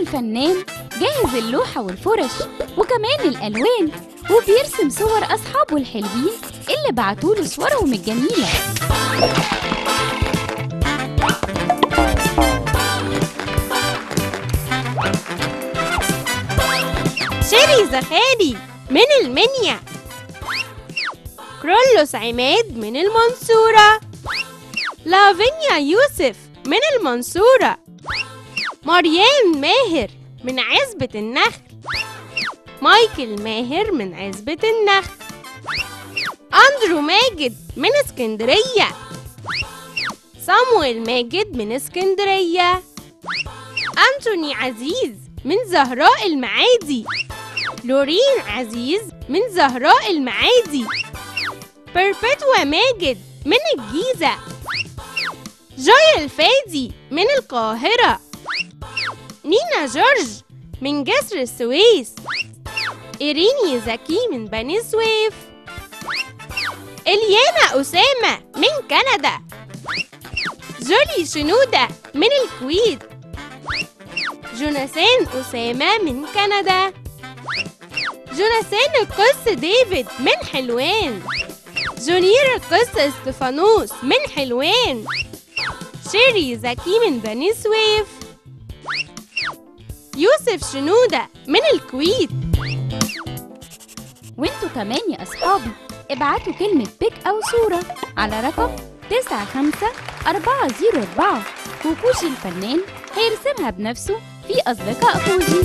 الفنان جاهز اللوحة والفرش وكمان الألوان وبيرسم صور أصحابه الحلوين اللي بعتوله صورهم الجميلة. شيري زخاري من المنيا. كرولوس عماد من المنصورة. لافينيا يوسف من المنصورة. مريان ماهر من عزبة النخل. مايكل ماهر من عزبة النخل. أندرو ماجد من اسكندرية. صامويل ماجد من اسكندرية. أنتوني عزيز من زهراء المعادي. لورين عزيز من زهراء المعادي. بيربتوا ماجد من الجيزة. جاية الفادي من القاهرة. جورج من جسر السويس إيريني زكي من بني سويف إليانا أسامة من كندا جولي شنودة من الكويت جوناثان أسامة من كندا جوناثان القس ديفيد من حلوان جونير القس استفانوس من حلوان شيري زكي من بني سويف يوسف شنودة من الكويت. وانتوا كمان يا أصحابي ابعتوا كلمة pic أو صورة على رقم 95404 وكوجي الفنان هيرسمها بنفسه في أصدقاء كوجي